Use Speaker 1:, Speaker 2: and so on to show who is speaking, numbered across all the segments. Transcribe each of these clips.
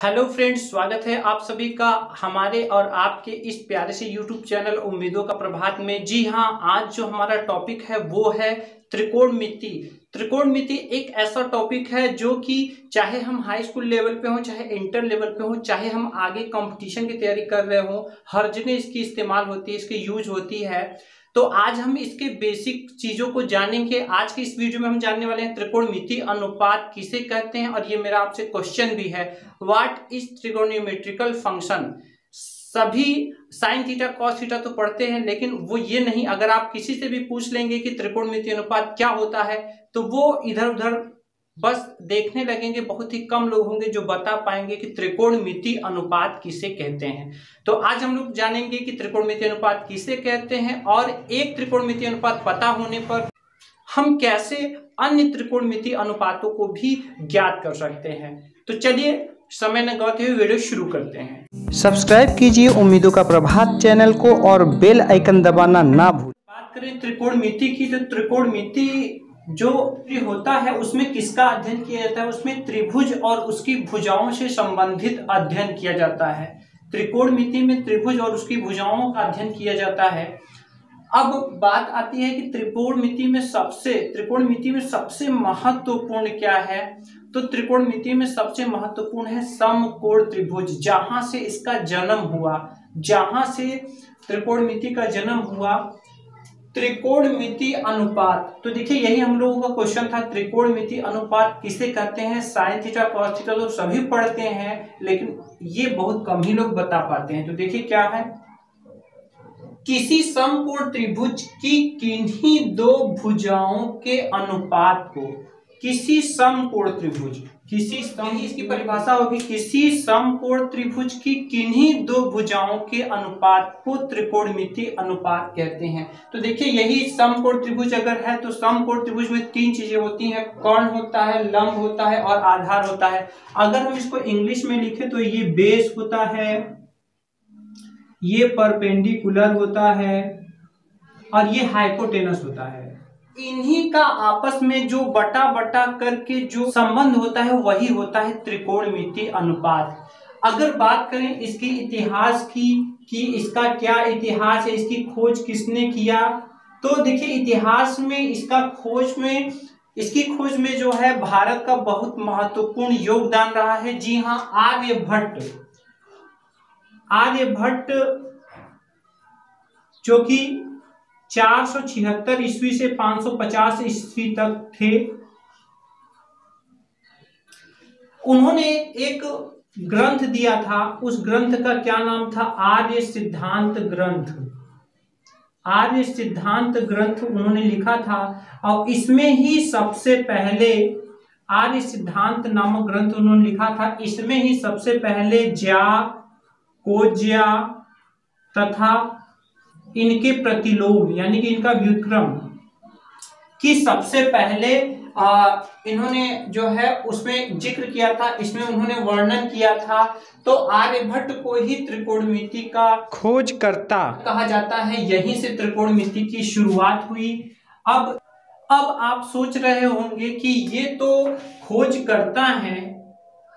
Speaker 1: Hello friends, स्वागत है आप सभी का हमारे और आपके इस प्यारे से यूट्यूब चैनल उम्मीदों का प्रभात में। जी हाँ आज जो हमारा टॉपिक है वो है त्रिकोण मिति। त्रिकोण मिति एक ऐसा टॉपिक है जो कि चाहे हम हाई स्कूल लेवल पे हों, चाहे इंटर लेवल पे हों, चाहे हम आगे कंपटीशन की तैयारी कर रहे हों, हर जगह इसकी इस्तेमाल होती है, इसकी यूज़ होती है। तो आज हम इसके बेसिक चीज़ों को जानेंगे। आज के इस वीडियो में हम जानने वाले हैं त्रिकोणमिति अनुपात किसे कहते हैं और ये मेरा आपसे क्वेश्चन भी है। व्हाट इज़ त्रिकोणियोमेट्रिकल फ़ंक्शन सभी साइन थीटा कॉस थीटा तो पढ़ते हैं, लेकिन वो ये नहीं। अगर आप किसी से भी पूछ लेंगे कि त्रिकोणमिति अनुपात क्या होता है तो वो इधर उधर बस देखने लगेंगे बहुत ही कम लोग होंगे जो बता पाएँगे कि त्रिकोण मिति अनुपात किसे कहते हैं। तो आज हम लोग जानेंगे कि त्रिकोण मिति अनुपात किसे कहते हैं और एक त्रिकोण मिति अनुपात पता होने पर हम कैसे अन्य त्रिकोण मिति अनुपातों को भी ज्ञात कर सकते हैं। तो चलिए समय न गवाते हुए वीडियो शुरू करते हैं।
Speaker 2: सब्सक्राइब कीजिए उम्मीदों का प्रभात चैनल को और बेल आइकन दबाना ना भूल
Speaker 1: बात करें त्रिकोण मिति की तो त्रिकोण मिति जो होता है, उसमें किसका अध्ययन किया जाता है? उसमें त्रिभुज और उसकी भुजाओं से संबंधित अध्ययन किया जाता है। त्रिकोण मिति में त्रिभुज और उसकी भुजाओं का अध्ययन किया जाता है। अब बात आती है कि त्रिकोण मिति में सबसे, त्रिकोण मिति में सबसे महत्वपूर्ण क्या है? तो त्रिकोण मिति में सबसे महत्वपूर्ण है समकोण त्रिभुज, जहाँ से इसका जन्म हुआ। जहाँ से त्रिकोण मिति का जन्म हुआ त्रिकोण मिति अनुपात। तो देखिए, यही हम लोगों का क्वेश्चन था त्रिकोण मिति अनुपात किसे कहते हैं? साइन थीटा कॉस थीटा तो सभी पढ़ते हैं, लेकिन ये बहुत कम ही लोग बता पाते हैं। तो देखिए क्या है? किसी समकोण त्रिभुज की किन्हीं दो भुजाओं के अनुपात को, किसी समकोण त्रिभुज किसी सम इसकी परिभाषा होगी, किसी समकोण त्रिभुज की किन्हीं दो भुजाओं के अनुपात को त्रिकोणमिति अनुपात कहते हैं। तो देखिए, यही समकोण त्रिभुज अगर है तो समकोण त्रिभुज में तीन चीज़ें होती हैं। कर्ण होता है, लंब होता है और आधार होता है। अगर हम इसको इंग्लिश में लिखे तो ये बेस होता है, ये परपेंडिकुलर होता है, और ये हाइपोटेनस होता है। इन्हीं का आपस में जो बटा बटा करके जो संबंध होता है, वही होता है त्रिकोणमिति अनुपात। अगर बात करें इसके इतिहास की, कि इसका क्या इतिहास है, इसकी खोज किसने किया तो देखिए इतिहास में इसका खोज में, इसकी खोज में जो है भारत का बहुत महत्वपूर्ण योगदान रहा है। जी हाँ आर्यभट्ट आर्यभट्ट जो कि चार सौ छिहत्तर ईस्वी से पाँच सौ पचास ईस्वी तक थे। उन्होंने एक ग्रंथ दिया था। उस ग्रंथ का क्या नाम था? आर्य सिद्धांत ग्रंथ। आर्य सिद्धांत ग्रंथ उन्होंने लिखा था। और इसमें ही सबसे पहले आर्य सिद्धांत नामक ग्रंथ उन्होंने लिखा था। इसमें ही सबसे पहले ज्या, कोज्या तथा इनके प्रतिलोम यानी कि इनका व्युत्क्रम कि सबसे पहले आ, इन्होंने जो है उसमें ज़िक्र किया था इसमें उन्होंने वर्णन किया था तो आर्यभट्ट को ही त्रिकोणमिति का
Speaker 2: खोज करता
Speaker 1: कहा जाता है। यहीं से त्रिकोणमिति की शुरुआत हुई। अब अब आप सोच रहे होंगे कि ये तो खोज करता है।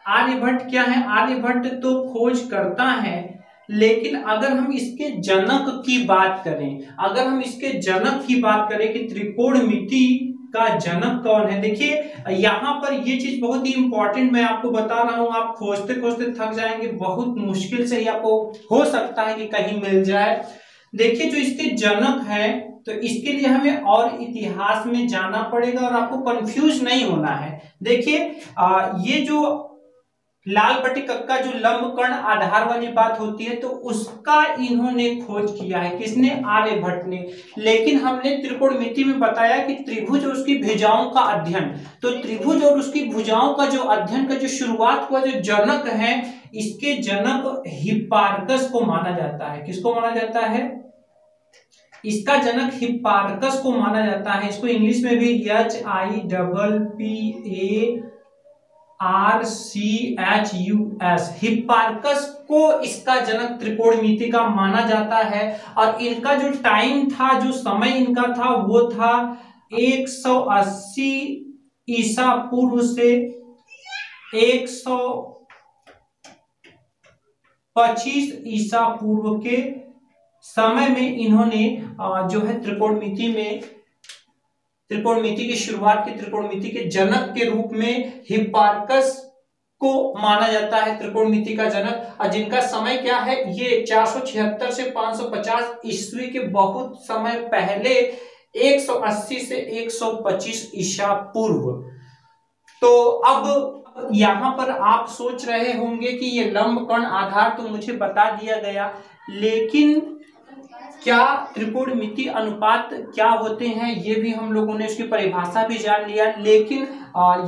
Speaker 1: आर्यभट्ट क्या है? आर्यभट्ट तो खोज करता है। लेकिन अगर हम इसके जनक की बात करें, अगर हम इसके जनक की बात करें कि त्रिकोण मिति का जनक कौन है, देखिए, यहाँ पर ये चीज़ बहुत ही इंपॉर्टेंट मैं आपको बता रहा हूँ, आप खोजते खोजते थक जाएँगे, बहुत मुश्किल से ही आपको हो सकता है कि कहीं मिल जाए। देखिए, जो इसके जनक है तो इसके लिए हमें और इतिहास में जाना पड़ेगा और आपको कंफ्यूज नहीं होना है। देखिए ये जो लाल बटी कक्का जो लंब कर्ण आधार वाली बात होती है तो उसका इन्होंने खोज किया है। किसने? आर्यभट्ट ने। लेकिन हमने त्रिकोणमिति में बताया कि त्रिभुज और उसकी भुजाओं का अध्ययन। तो त्रिभुज और उसकी भुजाओं का जो अध्ययन का जो शुरुआत हुआ, जो जनक है, इसके जनक हिपार्कस को माना जाता है। किसको माना जाता है? इसका जनक हिपार्कस को माना जाता है। इसको इंग्लिश में भी H I double P A R C H U S Hipparchus को इसका जनक त्रिकोणमिति का माना जाता है और इनका जो टाइम था, जो समय इनका था, वो था 180 ईसा पूर्व से 100 पच्चीस ईसा पूर्व के समय में इन्होंने जो है त्रिकोणमिति में त्रिकोणमिति की शुरुआत की त्रिकोणमिति के जनक के रूप में हिपार्कस को माना जाता है, त्रिकोणमिति का जनक। और जिनका समय क्या है? ये 476 से 550 ईस्वी के बहुत समय पहले 180 से 125 ईसा पूर्व। तो अब यहाँ पर आप सोच रहे होंगे कि ये लंब कण आधार तो मुझे बता दिया गया, लेकिन क्या त्रिकोणमिति अनुपात क्या होते हैं, ये भी हम लोगों ने उसकी परिभाषा भी जान लिया। लेकिन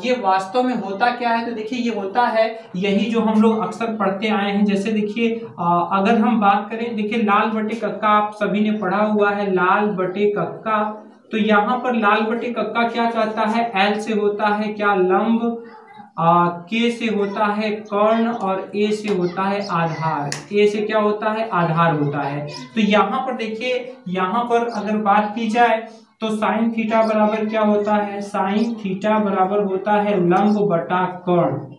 Speaker 1: ये वास्तव में होता क्या है तो देखिए, ये होता है, यही जो हम लोग अक्सर पढ़ते आए हैं। जैसे देखिए अगर हम बात करें, देखिए, लाल बटे कक्का आप सभी ने पढ़ा हुआ है, लाल बटे कक्का। तो यहाँ पर लाल बटे कक्का क्या कहता है, एल से होता है क्या लंब? के से होता है कर्ण और ए से होता है आधार। ए से क्या होता है? आधार होता है। तो यहाँ पर देखिए, यहाँ पर अगर बात की जाए तो साइन थीटा बराबर क्या होता है? साइन थीटा बराबर होता है लंब बटा कर्ण।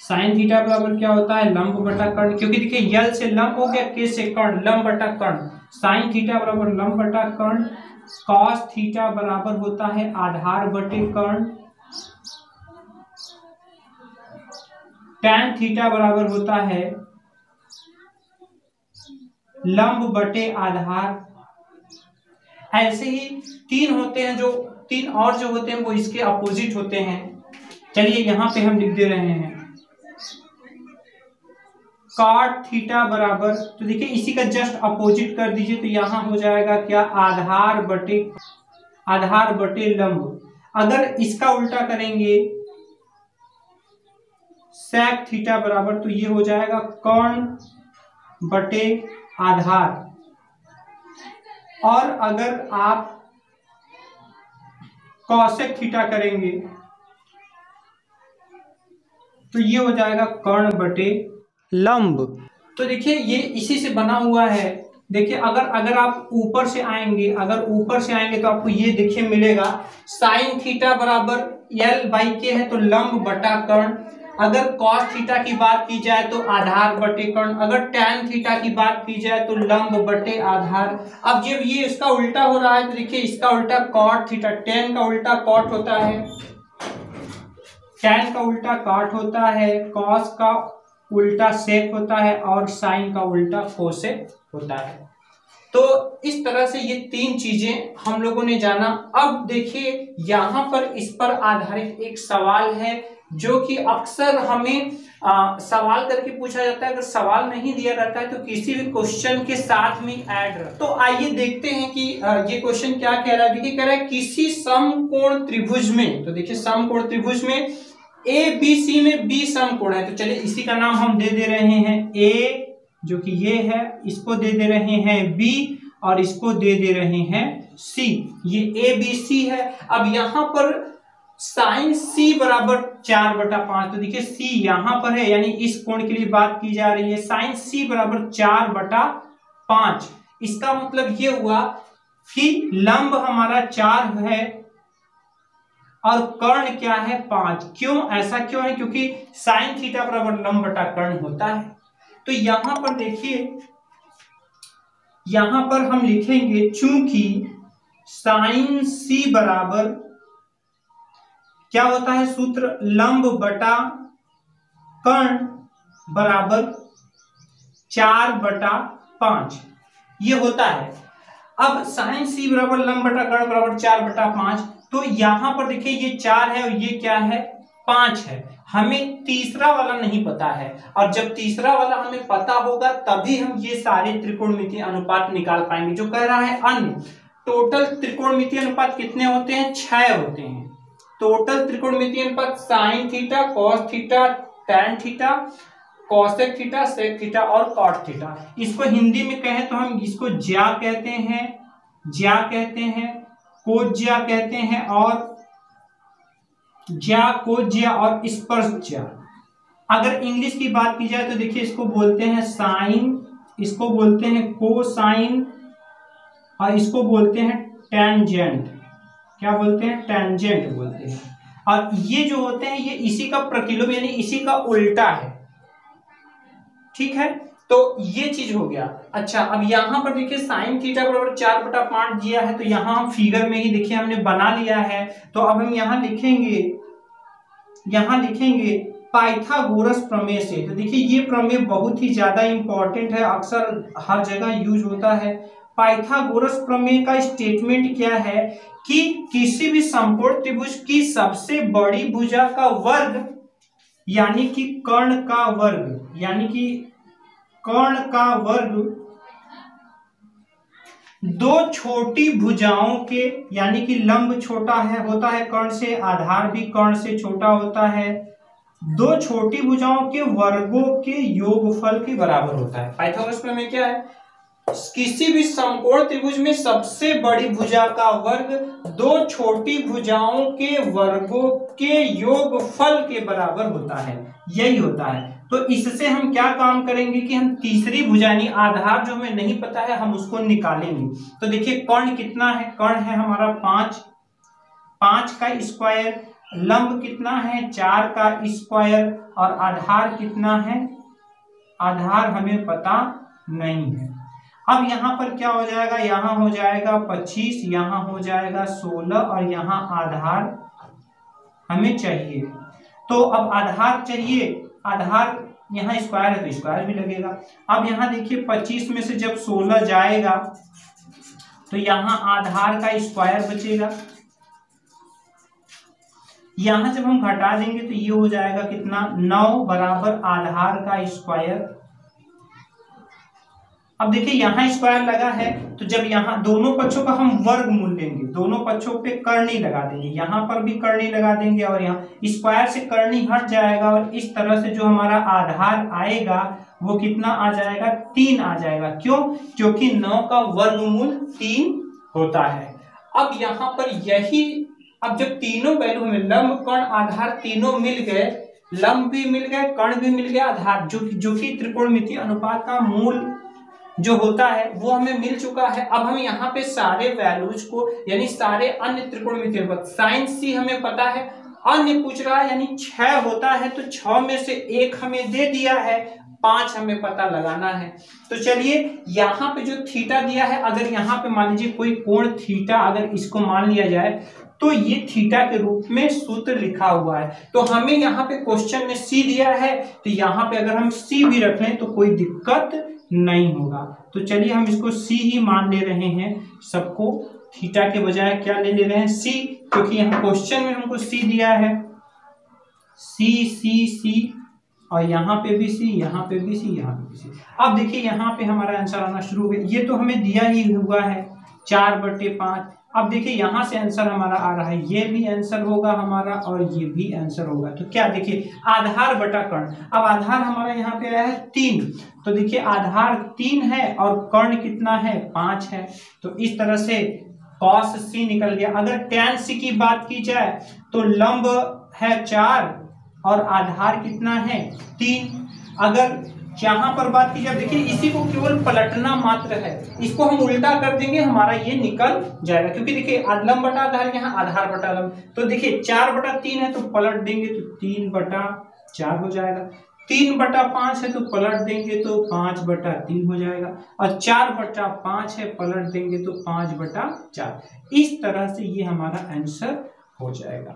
Speaker 1: साइन थीटा बराबर क्या होता है? लंब बटा कर्ण। क्योंकि देखिए यल से लंब हो गया के से कर्ण, लंब बटा कर्ण। साइन थीटा बराबर लंब बटा कर्ण कॉस थीटा बराबर होता है आधार बटे कर्ण। टेन थीटा बराबर होता है लंब बटे आधार। ऐसे ही तीन होते हैं जो, तीन और जो होते हैं वो इसके अपोजिट होते हैं। चलिए यहाँ पे हम लिख दे रहे हैं। कॉट थीटा बराबर तो देखिए इसी का जस्ट अपोजिट कर दीजिए तो यहाँ हो जाएगा क्या? आधार बटे आधार बटे लंब। अगर इसका उल्टा करेंगे सेक थीटा बराबर तो ये हो जाएगा कर्ण बटे आधार। और अगर आप कौशिक थीटा करेंगे तो ये हो जाएगा कर्ण बटे? लंब। तो देखिए, ये इसी से बना हुआ है। देखिए, अगर अगर आप ऊपर से आएँगे, अगर ऊपर से आएँगे तो आपको ये देखिए मिलेगा। साइन थीटा बराबर एल बाई के है तो लंब बटा कर्ण अगर कॉस थीटा की बात की जाए तो आधार बटे कर्ण, अगर टैन थीटा की बात की जाए तो लंब बटे आधार। अब जब ये इसका उल्टा हो रहा है तो देखिए इसका उल्टा कॉट थीटा टेन का उल्टा कॉट होता है। टैन का उल्टा कॉट होता है कॉस का उल्टा सेक होता है और साइन का उल्टा कोसेक होता है। तो इस तरह से ये तीन चीज़ें हम लोगों ने जाना। अब देखिए, यहाँ पर इस पर आधारित एक सवाल है। जो कि अक्सर हमें आ, सवाल करके पूछा जाता है। अगर सवाल नहीं दिया रहता है तो किसी भी क्वेश्चन के साथ में ऐड तो आइए देखते हैं कि आ, ये क्वेश्चन क्या कह रहा है। देखिए कह रहा है किसी समकोण त्रिभुज में तो देखिए समकोण त्रिभुज में ए बी सी में बी समकोण है। तो चलिए इसी का नाम हम दे दे रहे हैं। ए जो कि ये है इसको दे दे रहे हैं बी और इसको दे दे रहे हैं सी ये ए बी सी है। अब यहाँ पर साइन सी बराबर चार बटा पाँच तो देखिए सी यहाँ पर है, यानी इस कोण के लिए बात की जा रही है। साइन सी बराबर चार बटा पाँच, इसका मतलब ये हुआ कि लंब हमारा चार है और कर्ण क्या है? पाँच। क्यों? ऐसा क्यों है? क्योंकि साइन थीटा बराबर लंब बटा कर्ण होता है। तो यहाँ पर देखिए, यहाँ पर हम लिखेंगे चूँकि साइन सी बराबर क्या होता है सूत्र? लंब बटा कर्ण बराबर चार बटा पाँच। ये होता है। अब साइन सी बराबर लंब बटा कर्ण बराबर चार बटा पाँच तो यहाँ पर देखिए ये चार है और ये क्या है? पाँच है। हमें तीसरा वाला नहीं पता है। और जब तीसरा वाला हमें पता होगा, तभी हम ये सारे त्रिकोणमितीय अनुपात निकाल पाएँगे, जो कह रहा है अन्य। टोटल त्रिकोणमितीय अनुपात कितने होते हैं? छह होते हैं। टोटल त्रिकोणमितीय अनुपात sine theta, cos theta tan theta, cosec theta, sec theta और कॉट थीटा। इसको हिंदी में कहें तो हम इसको ज्या कहते हैं, ज्या कहते हैं, कोज्या कहते हैं और ज्या, कोज्या और स्पर्श ज्या अगर इंग्लिश की बात की जाए तो देखिए इसको बोलते हैं साइन, इसको बोलते हैं को साइन और इसको बोलते हैं टेंजेंट क्या बोलते हैं? टेंजेंट बोलते हैं। और ये जो होते हैं, ये इसी का प्रतिलोम यानी इसी का उल्टा है। ठीक है? तो ये चीज़ हो गया। अच्छा अब यहाँ पर देखिए साइन थीटा बराबर चार बटा पाँच दिया है तो यहाँ हम फिगर में ही देखिए, हमने बना लिया है। तो अब हम यहाँ लिखेंगे यहाँ लिखेंगे, पाइथागोरस प्रमेय से। तो देखिए, ये प्रमेय बहुत ही ज़्यादा इंपॉर्टेंट है, अक्सर हर जगह यूज़ होता है। पाइथागोरस प्रमेय का स्टेटमेंट क्या है कि किसी भी संपूर्ण त्रिभुज की सबसे बड़ी भुजा का वर्ग, यानी कि कर्ण का वर्ग, यानी कि कर्ण का वर्ग, दो छोटी भुजाओं के, यानी कि लंब छोटा है, होता है कर्ण से, आधार भी कर्ण से छोटा होता है। दो छोटी भुजाओं के वर्गों के योगफल के बराबर होता है। पाइथागोरस प्रमेय क्या है? किसी भी समकोण त्रिभुज में सबसे बड़ी भुजा का वर्ग दो छोटी भुजाओं के वर्गों के योगफल के बराबर होता है। यही होता है। तो इससे हम क्या काम करेंगे कि हम तीसरी भुजा भुजानी आधार जो हमें नहीं पता है, हम उसको निकालेंगे। तो देखिए, कर्ण कितना है? कर्ण है हमारा पाँच। पाँच का स्क्वायर, लंब कितना है? चार का स्क्वायर और आधार कितना है? आधार हमें पता नहीं है। अब यहाँ पर क्या हो जाएगा? यहाँ हो जाएगा पच्चीस, यहाँ हो जाएगा सोलह और यहाँ आधार हमें चाहिए। तो अब आधार चाहिए, आधार यहाँ स्क्वायर है तो स्क्वायर भी लगेगा। अब यहाँ देखिए पच्चीस में से जब सोलह जाएगा तो यहाँ आधार का स्क्वायर बचेगा। यहाँ जब हम घटा देंगे तो ये हो जाएगा कितना? नौ बराबर आधार का स्क्वायर अब देखिए, यहाँ स्क्वायर लगा है तो जब यहाँ दोनों पक्षों का हम वर्ग मूल लेंगे, दोनों पक्षों पे करनी लगा देंगे, यहाँ पर भी करनी लगा देंगे और यहाँ स्क्वायर से करनी हट जाएगा और इस तरह से जो हमारा आधार आएगा, वो कितना आ जाएगा? तीन आ जाएगा। क्यों? क्योंकि नौ का वर्गमूल तीन होता है। अब यहाँ पर यही, अब जब तीनों वैल्यू हमें लंब, कर्ण, आधार तीनों मिल गए, लंब भी मिल गए, कर्ण भी मिल गया, आधार, जो जो कि त्रिकोणमितीय अनुपात का मूल जो होता है, वो हमें मिल चुका है। अब हम यहाँ पे सारे वैल्यूज़ को, यानी सारे अन्य त्रिकोणमितीय अनुपात साइन सी हमें पता है, अन्य पूछ रहा है, यानी छह होता है तो छ में से एक हमें दे दिया है, पाँच हमें पता लगाना है। तो चलिए, यहाँ पे जो थीटा दिया है, अगर यहाँ पे मान लीजिए कोई कोण थीटा अगर इसको मान लिया जाए तो ये थीटा के रूप में सूत्र लिखा हुआ है। तो हमें यहाँ पे क्वेश्चन में सी दिया है तो यहाँ पे अगर हम सी भी रख लें तो कोई दिक्कत नहीं होगा। तो चलिए हम इसको सी ही मान ले रहे हैं। सबको थीटा के बजाय क्या ले ले रहे हैं? सी क्योंकि यहाँ क्वेश्चन में हमको सी दिया है। सी सी सी और यहाँ पे भी सी यहाँ पे भी सी यहाँ पे भी सी अब देखिए, यहाँ पे हमारा आंसर आना शुरू हो गया ये तो हमें दिया ही हुआ है। चार बटे पाँच अब देखिए, यहाँ से आंसर हमारा आ रहा है, ये भी आंसर होगा हमारा और ये भी आंसर होगा। तो क्या देखिए, आधार बटा कर्ण। अब आधार हमारा यहाँ पे आया है तीन। तो देखिए, आधार तीन है और कर्ण कितना है? पाँच है। तो इस तरह से कॉस सी निकल गया। अगर टेन सी की बात की जाए तो लंब है चार और आधार कितना है? तीन। अगर यहाँ पर बात की जाए, देखिए, इसी को केवल पलटना मात्र है। इसको हम उल्टा कर देंगे, हमारा ये निकल जाएगा। क्योंकि देखिए लंब बटा आधार यहाँ, आधार बटा लंब तो देखिए, चार बटा तीन है तो पलट देंगे तो तीन बटा चार हो जाएगा। तीन बटा पाँच है तो पलट देंगे तो पाँच बटा तीन हो जाएगा। और चार बटा पाँच है, पलट देंगे तो पाँच बटा चार। इस तरह से ये हमारा आंसर हो जाएगा।